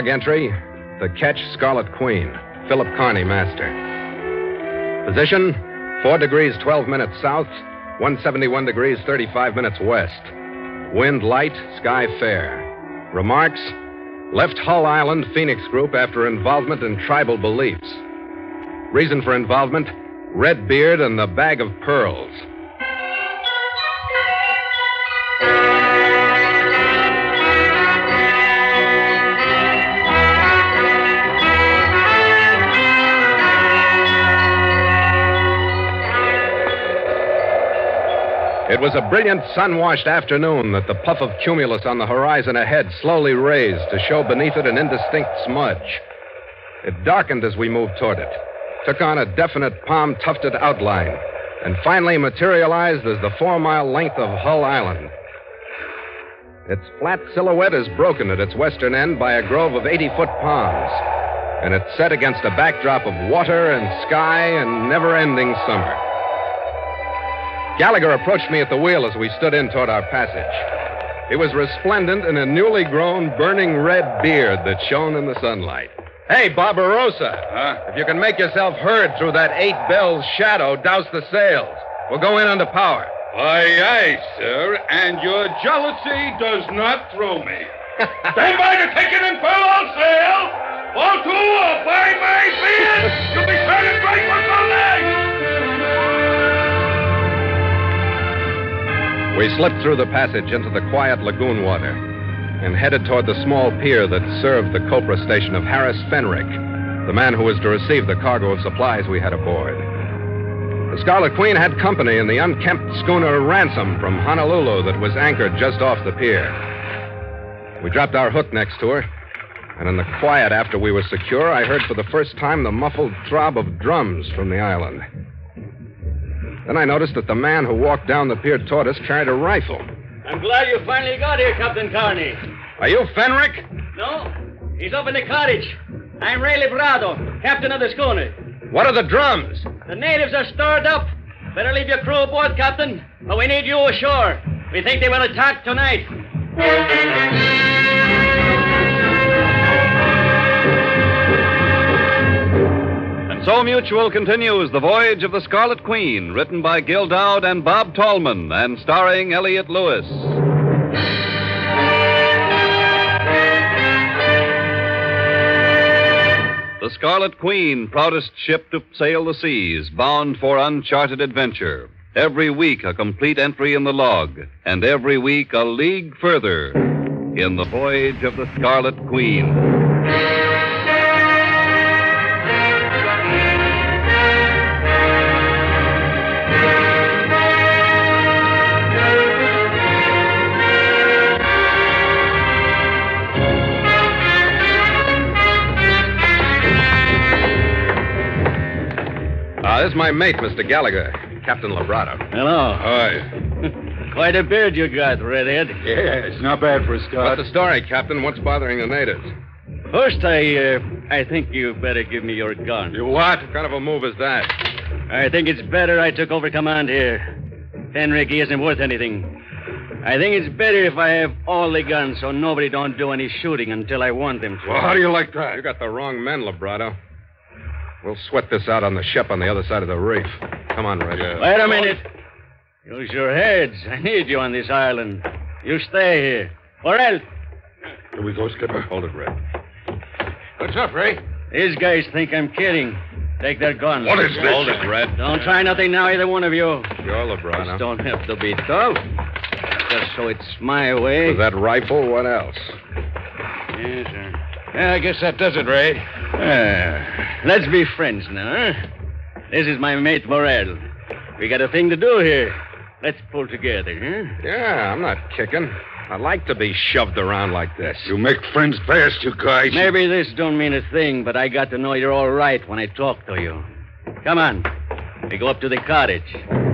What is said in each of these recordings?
Log entry The Ketch Scarlet Queen, Philip Carney, master. Position 4 degrees 12 minutes south, 171 degrees 35 minutes west. Wind light, sky fair. Remarks Left Hull Island Phoenix Group after involvement in tribal beliefs. Reason for involvement Red Beard and the Bag of Pearls. It was a brilliant sun washed afternoon that the puff of cumulus on the horizon ahead slowly raised to show beneath it an indistinct smudge. It darkened as we moved toward it, took on a definite palm tufted outline, and finally materialized as the four mile length of Hull Island. Its flat silhouette is broken at its western end by a grove of 80 foot palms, and it's set against a backdrop of water and sky and never ending summer. Gallagher approached me at the wheel as we stood in toward our passage. He was resplendent in a newly grown, burning red beard that shone in the sunlight. Hey, Barbarossa. Huh? If you can make yourself heard through that eight bells shadow, douse the sails. We'll go in under power. Aye, aye, sir. And your jealousy does not throw me. Stand by to take it in furlong sail. All two or by my beard. You'll be turning right for Sunday. We slipped through the passage into the quiet lagoon water and headed toward the small pier that served the Copra station of Harris Fenrick, the man who was to receive the cargo of supplies we had aboard. The Scarlet Queen had company in the unkempt schooner Ransom from Honolulu that was anchored just off the pier. We dropped our hook next to her, and in the quiet after we were secure, I heard for the first time the muffled throb of drums from the island. Then I noticed that the man who walked down the pier toward us carried a rifle. I'm glad you finally got here, Captain Carney. Are you Fenrick? No, he's up in the cottage. I'm Ray Librado, captain of the schooner. What are the drums? The natives are stirred up. Better leave your crew aboard, Captain, but we need you ashore. We think they will attack tonight. So Mutual continues The Voyage of the Scarlet Queen, written by Gil Doud and Bob Tallman, and starring Elliott Lewis. The Scarlet Queen, proudest ship to sail the seas, bound for uncharted adventure. Every week a complete entry in the log, and every week a league further in the voyage of the Scarlet Queen. This is my mate, Mr. Gallagher, Captain Labrado. Hello. Hi. Quite a beard you got, Redhead. Yeah, it's not bad for a start. What's the story, Captain? What's bothering the natives? First, I, uh, I think you better give me your gun. You what? What kind of a move is that? I think it's better I took over command here. Henrik, he isn't worth anything. I think it's better if I have all the guns so nobody don't do any shooting until I want them to. Well, how do you like that? You got the wrong men, Labrado. We'll sweat this out on the ship on the other side of the reef. Come on, Red. Wait a minute. Use your heads. I need you on this island. You stay here. Or else. Here we go, Skipper. Hold it, Red. What's up, Ray? These guys think I'm kidding. Take their guns. What is this? Hold it, Red. Don't try nothing now, either one of you. Sure, Labrado. Just don't have to be tough. Just so it's my way. With that rifle, what else? Yes, sir. Yeah, I guess that does it, Ray. Ah, let's be friends now, huh? This is my mate Morel. We got a thing to do here. Let's pull together, huh? Yeah, I'm not kicking. I like to be shoved around like this. You make friends fast, you guys. Maybe this don't mean a thing, but I got to know you're all right when I talk to you. Come on. We go up to the cottage.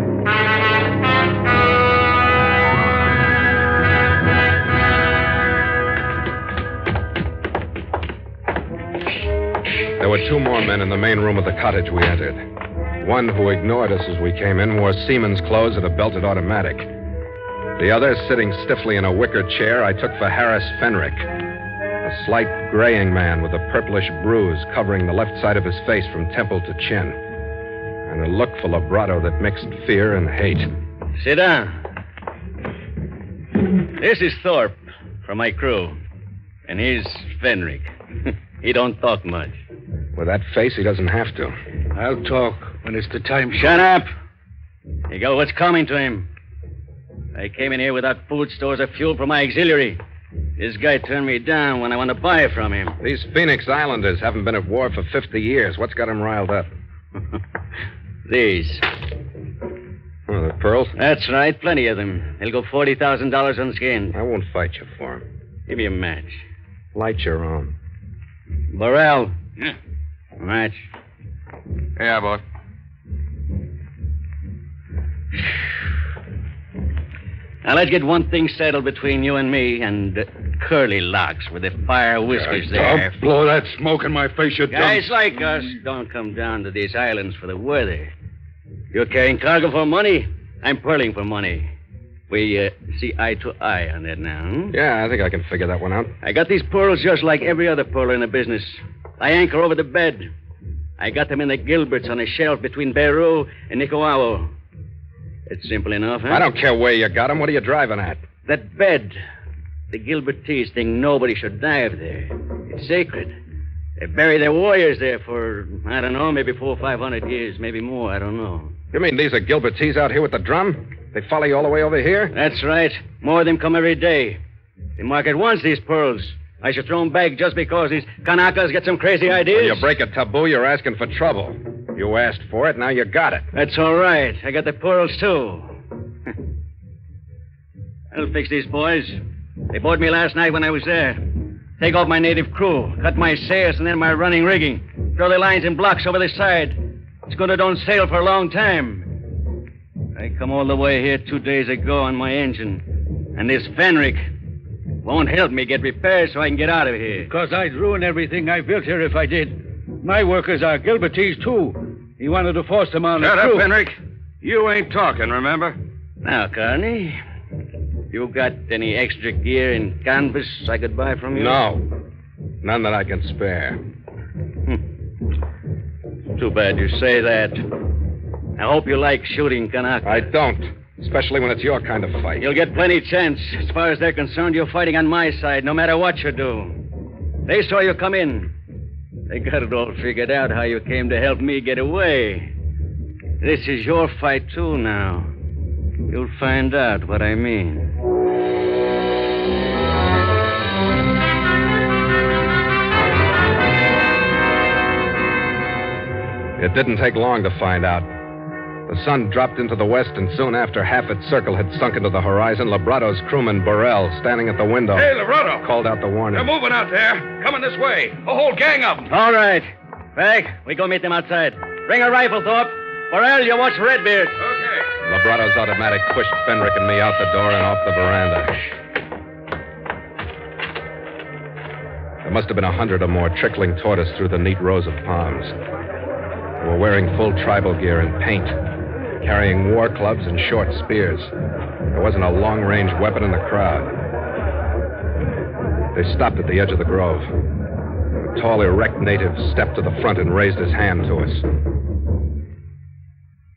There were two more men in the main room of the cottage we entered. One who ignored us as we came in wore seaman's clothes and a belted automatic. The other, sitting stiffly in a wicker chair, I took for Harris Fenrick, a slight, graying man with a purplish bruise covering the left side of his face from temple to chin. And a look for Labrato that mixed fear and hate. Sit down. This is Thorpe from my crew. And he's Fenric. he don't talk much. With that face, he doesn't have to. I'll talk when it's the time. Shut up. You got what's coming to him. I came in here without food stores or fuel for my auxiliary. This guy turned me down when I want to buy from him. These Phoenix Islanders haven't been at war for 50 years. What's got them riled up? These. Oh, the pearls? That's right, plenty of them. They'll go $40,000 on skin. I won't fight you for 'em. Give me a match. Light your own. Burrell. Yeah. Match. Yeah, boss. Now, let's get one thing settled between you and me and uh, Curly Locks with the fire whiskers there. Don't blow that smoke in my face, you Guys dumb... like us don't come down to these islands for the weather. You're carrying cargo for money. I'm pearling for money. We uh, see eye to eye on that now. hmm? Yeah, I think I can figure that one out. I got these pearls just like every other pearl in the business. I anchor over the bed. I got them in the Gilberts on a shelf between Beru and Nikunau. It's simple enough, huh? I don't care where you got 'em. What are you driving at? That bed. The Gilbertese think nobody should dive there. It's sacred. They bury their warriors there for, I don't know, maybe four or five hundred years, maybe more, I don't know. You mean these are Gilbertese out here with the drum? They follow you all the way over here? That's right. More of them come every day. The market wants these pearls. I should throw them back just because these Kanakas get some crazy ideas. When you break a taboo, you're asking for trouble. You asked for it, now you got it. That's all right. I got the pearls, too. I'll fix these boys. They boarded me last night when I was there. Take off my native crew, cut my sails and then my running rigging. Throw the lines and blocks over the side. It's going to don't sail for a long time. I come all the way here two days ago on my engine. And this Fenric won't help me get repairs so I can get out of here. Because I'd ruin everything I built here if I did. My workers are Gilbertese, too. He wanted to force them on Shut the up, crew. Henrik. You ain't talking, remember? Now, Carney, you got any extra gear and canvas I could buy from you? No. None that I can spare. Hmm. Too bad you say that. I hope you like shooting Kanaka. I don't. Especially when it's your kind of fight. You'll get plenty chance. As far as they're concerned, you're fighting on my side, no matter what you do. They saw you come in. They got it all figured out how you came to help me get away. This is your fight, too, now. You'll find out what I mean. It didn't take long to find out. The sun dropped into the west, and soon after half its circle had sunk into the horizon, Labrato's crewman, Burrell, standing at the window, Hey, Labrado. called out the warning. They're moving out there. Coming this way. A whole gang of them. All right. Back. We go meet them outside. Bring a rifle, Thorpe. Morel, you watch Redbeard. Okay. Labrato's automatic pushed Fenric and me out the door and off the veranda. There must have been a hundred or more trickling toward us through the neat rows of palms. They were wearing full tribal gear and paint, carrying war clubs and short spears. There wasn't a long range weapon in the crowd. They stopped at the edge of the grove. A tall, erect native stepped to the front and raised his hand to us.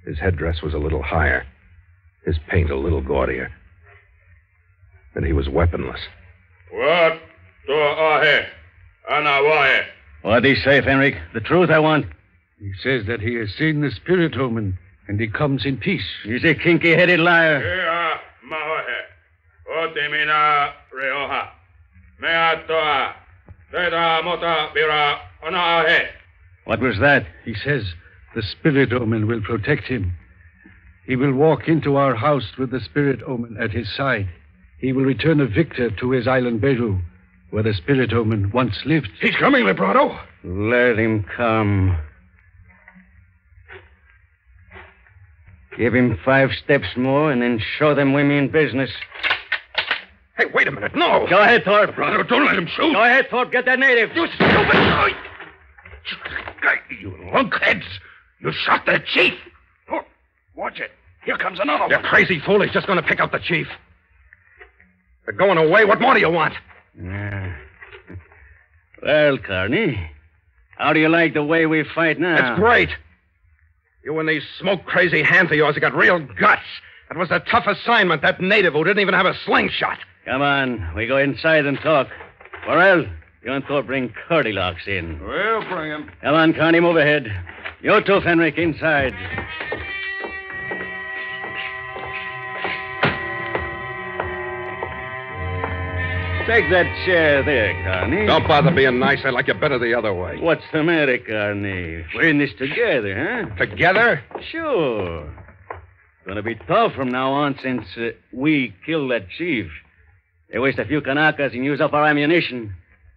His headdress was a little higher, his paint a little gaudier. And he was weaponless. What? To ahe. Anawahe. What'd he say, Fenric? The truth I want. He says that he has seen the spirit omen and he comes in peace. He's a kinky headed liar. Mahohe. Otimina reoha. Mea toa. Teda mota bira anahe. What was that? He says the spirit omen will protect him. He will walk into our house with the spirit omen at his side. He will return a victor to his island Beru, where the spirit omen once lived. He's coming, Lebrado. Let him come. Give him five steps more and then show them we mean business. Hey, wait a minute. No. Go ahead, Thorpe. Lebrado, don't let him shoot. Go ahead, Thorpe. Get that native. You stupid. You lunkheads. You shot the chief. Oh, watch it. Here comes another You crazy fool. He's just going to pick up the chief. They're going away. What more do you want? Yeah. Well, Carney, how do you like the way we fight now? It's great. You and these smoke crazy hands of yours have got real guts. That was a tough assignment, that native who didn't even have a slingshot. Come on, we go inside and talk. Morel, you and Thor bring Curly Locks in. We'll bring him. Come on, Carney, move ahead. You too, Fenric, inside. Take that chair there, Carney. Don't bother being nice. I like you better the other way. What's the matter, Carney? We're in this together, huh? Together? Sure. Gonna be tough from now on since uh, we killed that chief. They waste a few Kanakas and use up our ammunition.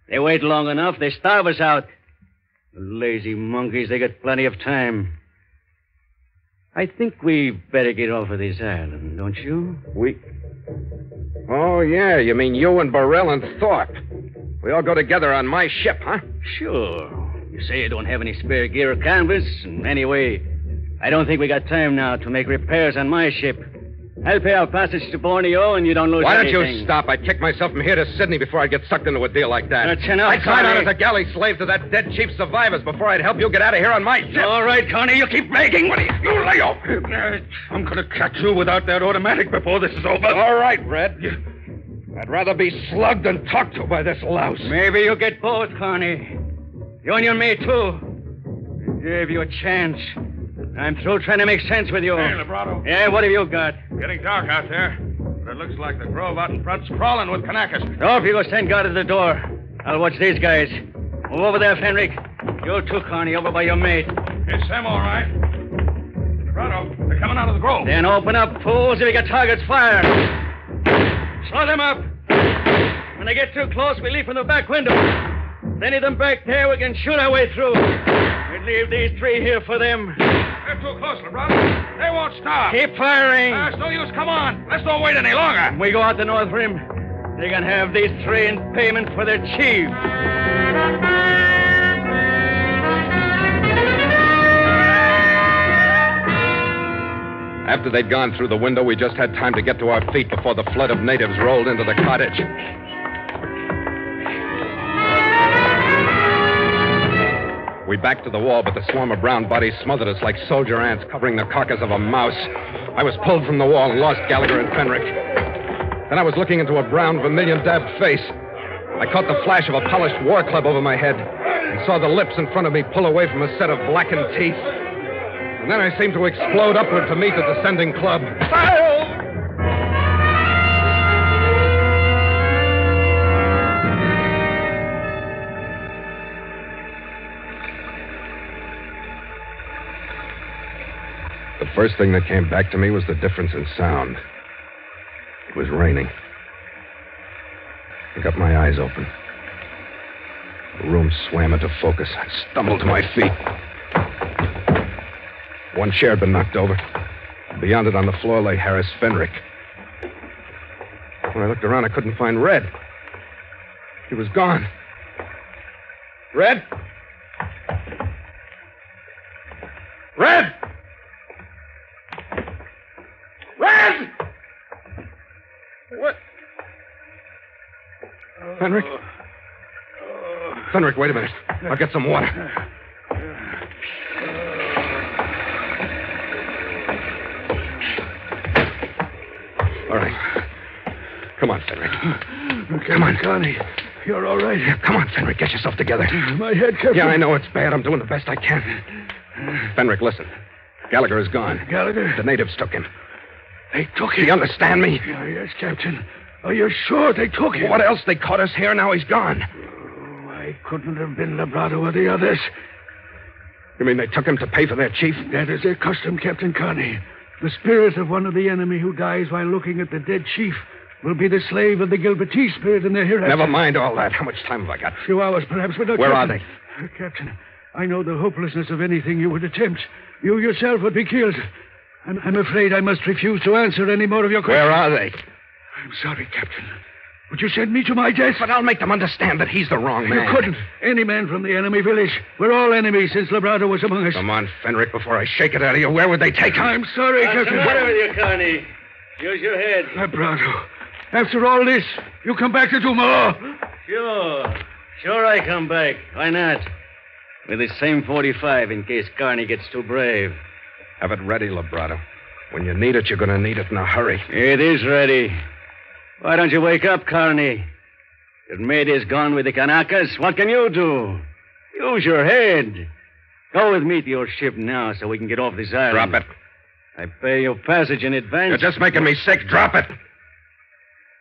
They wait long enough, they starve us out. The lazy monkeys, they got plenty of time. I think we better get off of this island, don't you? We. Oh, yeah. You mean you and Burrell and Thorpe. We all go together on my ship, huh? Sure. You say you don't have any spare gear or canvas, and anyway, I don't think we got time now to make repairs on my ship. I'll pay our passage to Borneo, and you don't lose Why don't anything. you stop? I'd kick myself from here to Sydney before I'd get sucked into a deal like that. That's enough, I'd sign on as a galley slave to that dead chief's survivors before I'd help you get out of here on my ship. All right, Connie, you keep begging. What do you... You lay off. I'm going to catch you without that automatic before this is over. All right, Red. I'd rather be slugged than talked to by this louse. Maybe you'll get both, Connie. You and your mate, too. I gave you a chance. I'm through trying to make sense with you. Hey, Lebrato. Yeah, what have you got? Getting dark out there. But it looks like the grove out in front's crawling with Kanakas. Oh, if you go stand guard at the door, I'll watch these guys. Move over there, Fenric. You too, Connie, over by your mate. It's them, all right. Lebrato, they're coming out of the grove. Then open up, fools. If you got targets, fire. Slow them up. When they get too close, we leave from the back window. If any of them back there, we can shoot our way through. We leave these three here for them. They're too close, Lebrato. They won't stop. Keep firing. It's no use. Come on. Let's don't wait any longer. When we go out the North Rim, they can have these three in payment for their chief. After they'd gone through the window, we just had time to get to our feet before the flood of natives rolled into the cottage. We backed to the wall, but the swarm of brown bodies smothered us like soldier ants covering the carcass of a mouse. I was pulled from the wall and lost Gallagher and Fenric. Then I was looking into a brown, vermilion dabbed face. I caught the flash of a polished war club over my head and saw the lips in front of me pull away from a set of blackened teeth. And then I seemed to explode upward to meet the descending club. The first thing that came back to me was the difference in sound. It was raining. I got my eyes open. The room swam into focus. I stumbled to my feet. One chair had been knocked over. Beyond it on the floor lay Harris Fenric. When I looked around, I couldn't find Red. He was gone. Red! Red! What? Fenric? Fenric, wait a minute. I'll get some water. All right. Come on, Fenric. Come on. Connie, you're all right. Come on, Fenric. Get yourself together. My head, Captain. Yeah, I know it's bad. I'm doing the best I can. Fenric, listen. Gallagher is gone. Gallagher, The natives took him. they took Do him. you understand me? Yeah, yes, Captain. Are you sure they took him? What else? They caught us here. Now he's gone. Oh, I couldn't have been Lebrato or the others. You mean they took him to pay for their chief? That is their custom, Captain Connie. The spirit of one of the enemy who dies while looking at the dead chief will be the slave of the Gilbertese spirit in their hereafter. Never mind all that. How much time have I got? A few hours, perhaps, but not Where are Captain. Uh, Captain, I know the hopelessness of anything you would attempt. You yourself would be killed. I'm, I'm afraid I must refuse to answer any more of your questions. Where are they? I'm sorry, Captain. Would you send me to my death? But I'll make them understand that he's the wrong man. You couldn't. Any man from the enemy village. We're all enemies since Lebrato was among us. Come on, Fenric, before I shake it out of you. Where would they take him? I'm sorry, What's the Captain. matter with you, Connie? Use your head. Lebrato. After all this, you come back to do more. Sure. Sure, I come back. Why not? With the same 45 in case Carney gets too brave. Have it ready, Labrato. When you need it, you're going to need it in a hurry. It is ready. Why don't you wake up, Carney? Your mate is gone with the Kanakas. What can you do? Use your head. Go with me to your ship now so we can get off this island. Drop it. I pay your passage in advance. You're just making me sick. Drop it.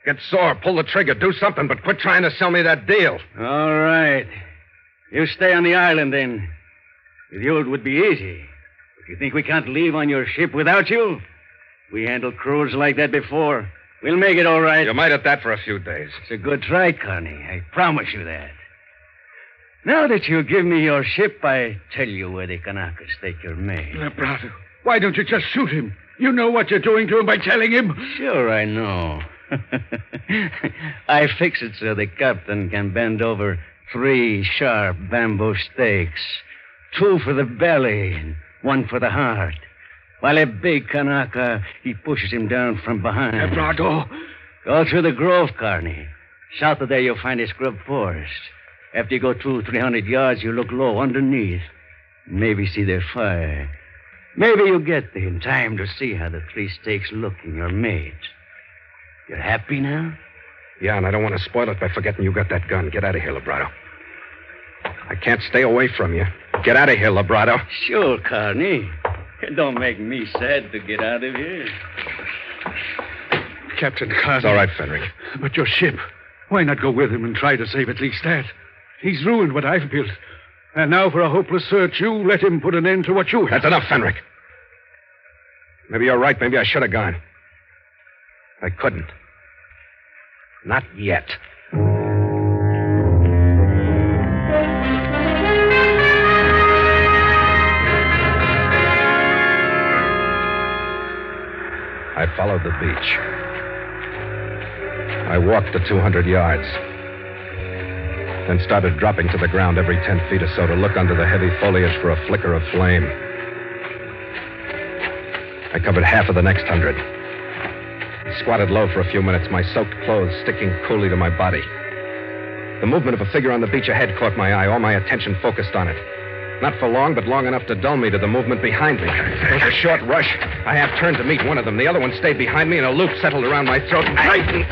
Get sore. Pull the trigger. Do something, but quit trying to sell me that deal. All right. You stay on the island then. With you, it would be easy. If you think we can't leave on your ship without you, we handled crews like that before. We'll make it all right. You might at that for a few days. It's a good try, Connie. I promise you that. Now that you give me your ship, I tell you where the Kanakas take your mate. Lebrato, uh, why don't you just shoot him? You know what you're doing to him by telling him. Sure, I know. I fix it so the captain can bend over three sharp bamboo stakes two for the belly and one for the heart. While a big Kanaka, he pushes him down from behind. Lebrato. Go through the grove, Carney. South of there, you'll find a scrub forest. After you go two, three hundred yards, you look low underneath. Maybe see their fire. Maybe you'll get there in time to see how the three stakes look in your mate. You're happy now? Yeah, and I don't want to spoil it by forgetting you got that gun. Get out of here, Labrato. I can't stay away from you. Get out of here, Labrato. Sure, Carney. It don't make me sad to get out of here. Captain Carney. It's all right, Fenric. But your ship. Why not go with him and try to save at least that? He's ruined what I've built. And now, for a hopeless search, you let him put an end to what you have. That's enough, Fenric. Maybe you're right. Maybe I should have gone. I couldn't. Not yet. I followed the beach. I walked the 200 yards. Then started dropping to the ground every 10 feet or so to look under the heavy foliage for a flicker of flame. I covered half of the next hundred. Squatted low for a few minutes, my soaked clothes sticking coolly to my body. The movement of a figure on the beach ahead caught my eye, all my attention focused on it. Not for long, but long enough to dull me to the movement behind me. A short rush. I half turned to meet one of them. The other one stayed behind me, and a loop settled around my throat and tightened.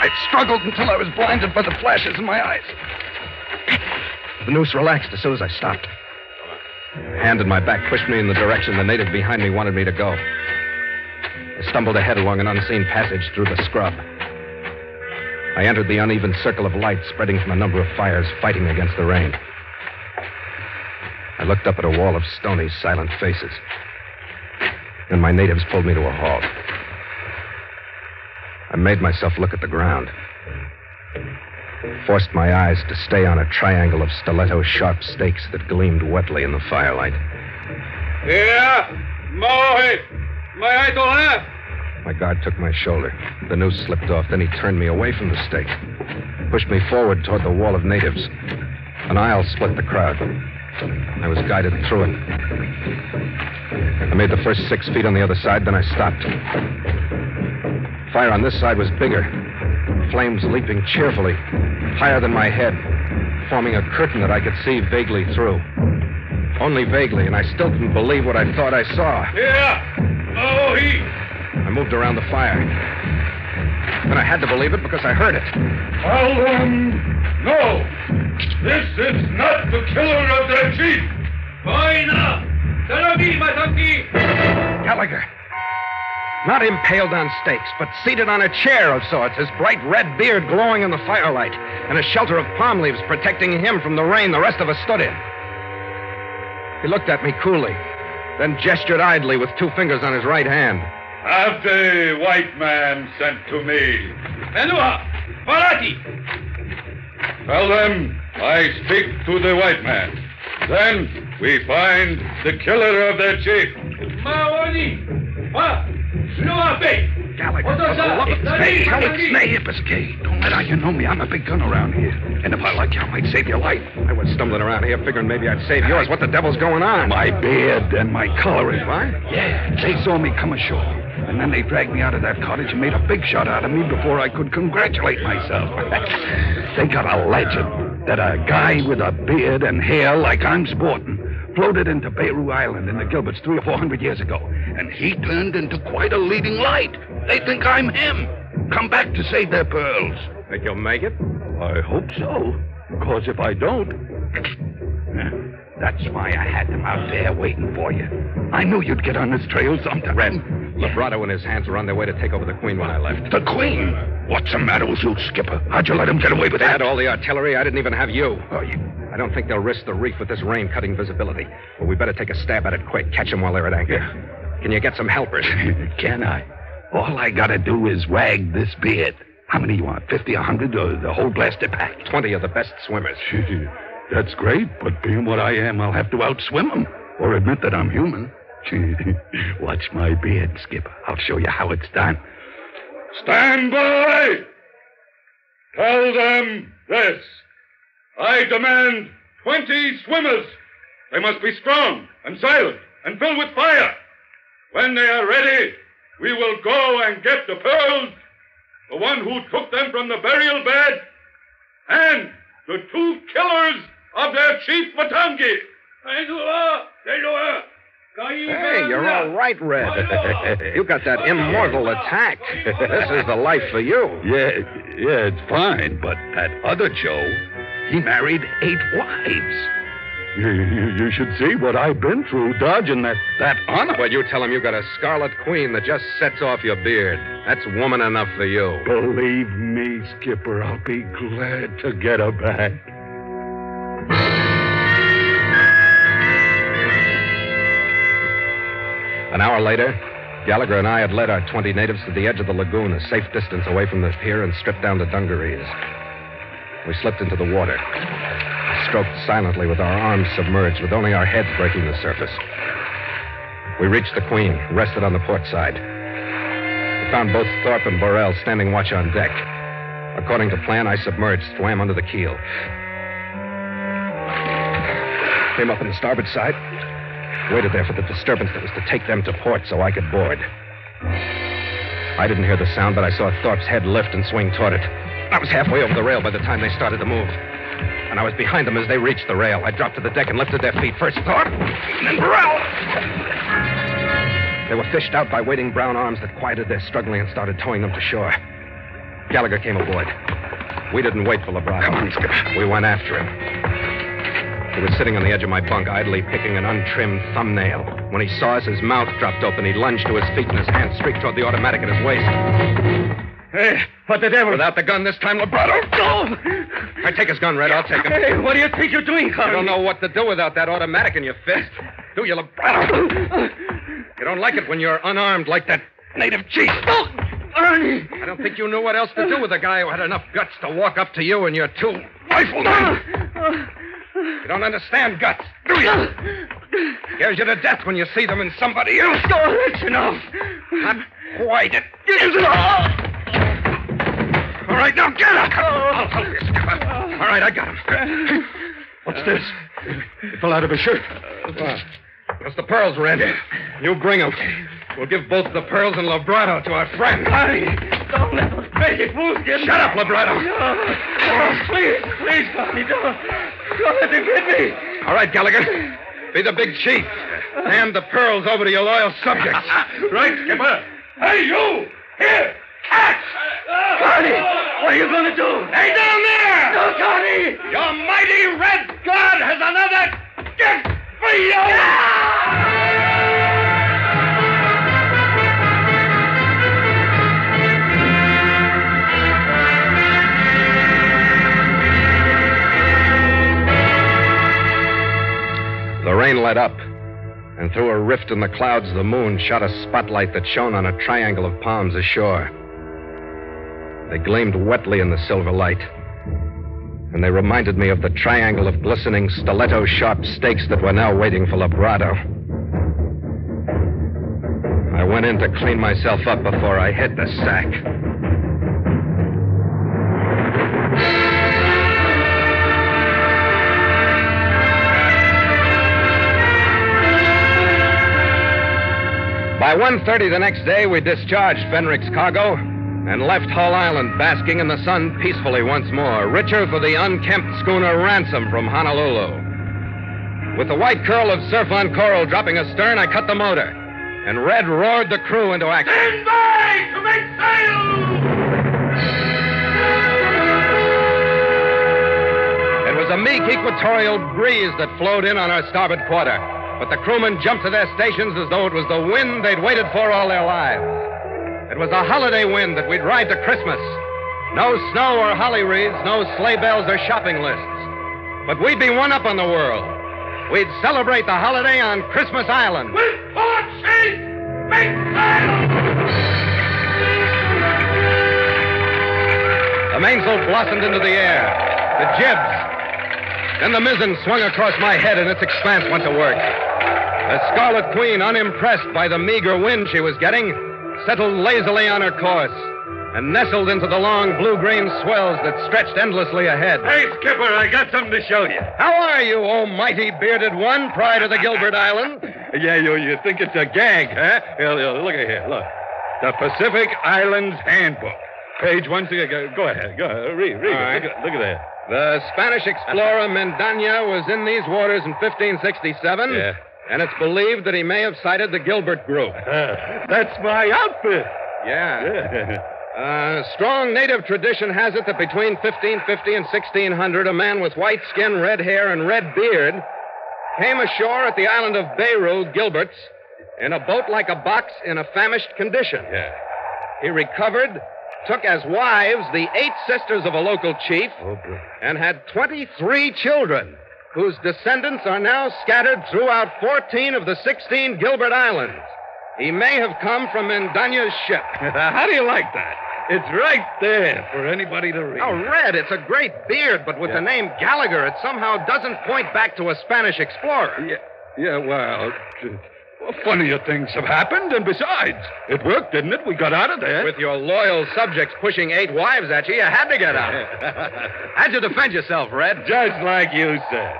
I struggled until I was blinded by the flashes in my eyes. The noose relaxed as soon as I stopped. A hand in my back pushed me in the direction the native behind me wanted me to go. I stumbled ahead along an unseen passage through the scrub. I entered the uneven circle of light spreading from a number of fires fighting against the rain. I looked up at a wall of stony, silent faces. Then my natives pulled me to a halt. I made myself look at the ground. Forced my eyes to stay on a triangle of stiletto sharp stakes that gleamed wetly in the firelight. Yeah, Moe, may I to have? My guard took my shoulder. The noose slipped off. Then he turned me away from the stake, pushed me forward toward the wall of natives. An aisle split the crowd. I was guided through it. I made the first six feet on the other side, then I stopped. Fire on this side was bigger. Flames leaping cheerfully, higher than my head, forming a curtain that I could see vaguely through. Only vaguely, and I still didn't believe what I thought I saw. Yeah, oh, Moe. I moved around the fire. Then I had to believe it because I heard it. Tell them no. This is not the killer of their chief. Vaina. Saragi, Mataki. Gallagher. Not impaled on stakes, but seated on a chair of sorts, his bright red beard glowing in the firelight, and a shelter of palm leaves protecting him from the rain the rest of us stood in. He looked at me coolly, then gestured idly with two fingers on his right hand. Have the white man sent to me. Enua, Parati. Tell them I speak to the white man. Then we find the killer of their chief. Maoni. Pa. Nuape. Gallagher, What for does the that- love of that May, how it's mean? May, Ippescay. Don't let on you know me. I'm a big gun around here. And if I like you, I might save your life. I was stumbling around here figuring maybe I'd save yours. What the devil's going on? My beard and my coloring. What? Yeah, they saw me come ashore. And then they dragged me out of that cottage and made a big shot out of me before I could congratulate myself. they got a legend that a guy with a beard and hair like I'm sporting floated into Beru Island in the Gilberts three or four hundred years ago. And he turned into quite a leading light. They think I'm him. Come back to save their pearls. Think you'll make it? I hope so. Because if I don't. Eh, That's why I had them out there waiting for you. I knew you'd get on this trail sometime. Red, Labrato and his hands were on their way to take over the Queen when I left. The Queen? What's the matter with you, Skipper? How'd you let him get away with that? had all the artillery. I didn't even have you. Oh, you... I don't think they'll risk the reef with this rain cutting visibility. But we better take a stab at it quick. Catch them while they're at anchor. Can you get some helpers? Can I? All I gotta do is wag this beard. How many you want? Fifty, a hundred, or the whole blasted pack? Twenty of the best swimmers. That's great, but being what I am, I'll have to outswim them or admit that I'm human. Watch my beard, Skipper. I'll show you how it's done. Stand by! Tell them this. I demand 20 swimmers. They must be strong and silent and filled with fire. When they are ready, we will go and get the pearls, the one who took them from the burial bed, and the two killers of their chief Matangi. Hey, you're all right, Red. you got that immortal attack. this is the life for you. Yeah, yeah, it's fine, but that other Joe, he married eight wives. You, you, you should see what I've been through dodging that, that honor. But you tell him you got a scarlet queen that just sets off your beard. That's woman enough for you. Believe me, Skipper, I'll be glad to get her back. An hour later, Gallagher and I had led our 20 natives to the edge of the lagoon, a safe distance away from the pier, and stripped down to dungarees. We slipped into the water, stroked silently with our arms submerged, with only our heads breaking the surface. We reached the Queen, rested on the port side. We found both Thorpe and Burrell standing watch on deck. According to plan, I submerged, swam under the keel. Came up on the starboard side, waited there for the disturbance that was to take them to port so I could board. I didn't hear the sound, but I saw Thorpe's head lift and swing toward it. I was halfway over the rail by the time they started to move. And I was behind them as they reached the rail. I dropped to the deck and lifted their feet. First Thorpe, and then Burrell. They were fished out by waiting brown arms that quieted their struggling and started towing them to shore. Gallagher came aboard. We didn't wait for Labrato. Come on, Skipper. We went after him. He was sitting on the edge of my bunk, idly picking an untrimmed thumbnail. When he saw us, his mouth dropped open. He lunged to his feet, and his hand streaked toward the automatic at his waist. Hey, what the devil? Without the gun this time, Labrato. No! I take his gun, Red. I'll take him. Hey, what do you think you're doing, You Carl? don't know what to do without that automatic in your fist. Do you, Labrato? You don't like it when you're unarmed like that native chief. No! Ernie! I don't think you knew what else to do with a guy who had enough guts to walk up to you and your two riflemen. Ah. You don't understand guts, do you? Scares you to death when you see them in somebody else. Oh, that's enough. Not quite. It isn't. All right, now get up. I'll help you, Skipper. All right, I got him. What's this? It fell out of his shirt. That's the pearls, Red. You bring them. We'll give both the pearls and Labrato to our friend. Hurry! Don't let those crazy fools get Shut up, Labrato. Oh, please, please, Connie, don't, let them get me. All right, Gallagher. Be the big chief. Hand the pearls over to your loyal subjects. Right, Skipper? Hey, you! Here! Catch! Connie, what are you going to do? Hey, down there! No, Connie! Your mighty red god has another gift for you! The rain let up, and through a rift in the clouds, the moon shot a spotlight that shone on a triangle of palms ashore. They gleamed wetly in the silver light, and they reminded me of the triangle of glistening, stiletto sharp stakes that were now waiting for Labrato. I went in to clean myself up before I hit the sack. By By 1.30 the next day, we discharged Fenrick's cargo and left Hull Island basking in the sun peacefully once more, richer for the unkempt schooner Ransom from Honolulu. With the white curl of surf on coral dropping astern, I cut the motor, and Red roared the crew into action. Stand by to make sail! It was a meek equatorial breeze that flowed in on our starboard quarter, but the crewmen jumped to their stations as though it was the wind they'd waited for all their lives. It was a holiday wind that we'd ride to Christmas. No snow or holly wreaths, no sleigh bells or shopping lists. But we'd be one up on the world. We'd celebrate the holiday on Christmas Island. With port sheet! Make sail! The mainsail blossomed into the air. The jibs. Then the mizzen swung across my head and its expanse went to work. The Scarlet Queen, unimpressed by the meager wind she was getting, settled lazily on her course and nestled into the long blue green swells that stretched endlessly ahead. Hey, Skipper, I got something to show you. How are you, oh mighty bearded one, pride of the Gilbert Island? Yeah, you, you think it's a gag, huh? Here, here, look at here, look. The Pacific Islands Handbook. Page one. Go, go ahead. Go ahead. Read, read All right. Look, at, look at that. The Spanish explorer Mendaña was in these waters in 1567. Yeah. And it's believed that he may have sighted the Gilbert group. That's my outfit. Yeah. Yeah. Uh, strong native tradition has it that between 1550 and 1600, a man with white skin, red hair, and red beard came ashore at the island of Beru, Gilbert's, in a boat like a box in a famished condition. Yeah. He recovered, took as wives the eight sisters of a local chief, Oh, and had 23 children, whose descendants are now scattered throughout 14 of the 16 Gilbert Islands. He may have come from Mendaña's ship. How do you like that? It's right there for anybody to read. Oh, Red, it's a great beard, but with Yeah. the name Gallagher, it somehow doesn't point back to a Spanish explorer. Yeah, yeah well, well, funnier things have happened, and besides, it worked, didn't it? We got out of there. With your loyal subjects pushing eight wives at you, you had to get out. How'd you defend yourself, Red? Just like you said.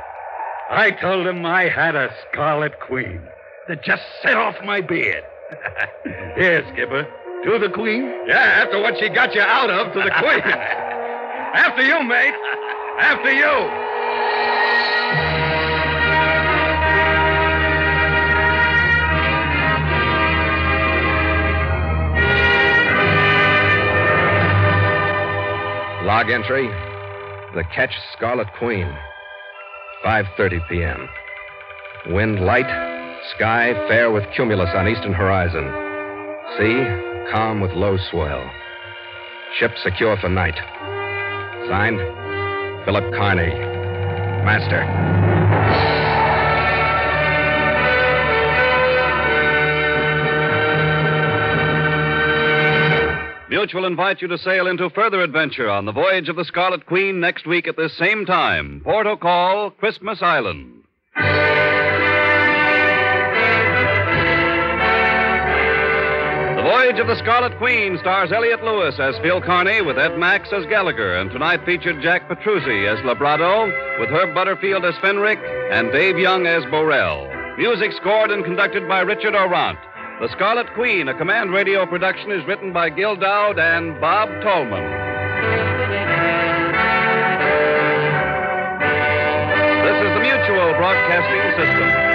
I told him I had a Scarlet Queen that just set off my beard. Here, Skipper, to the Queen. Yeah, after what she got you out of to the Queen. after you, mate. After you. Log entry: The ketch Scarlet Queen. 5:30 p.m. Wind light, sky fair with cumulus on eastern horizon. Sea calm with low swell. Ship secure for night. Signed, Philip Carney, Master. Mutual invite you to sail into further adventure on the voyage of the Scarlet Queen next week at this same time. Porto call, Christmas Island. The Voyage of the Scarlet Queen stars Elliott Lewis as Phil Carney with Ed Max as Gallagher, and tonight featured Jack Petruzzi as Labrado, with Herb Butterfield as Fenrick, and Dave Young as Borel. Music scored and conducted by Richard Aurandt. The Scarlet Queen, a command radio production, is written by Gil Doud and Bob Tallman. This is the Mutual Broadcasting System.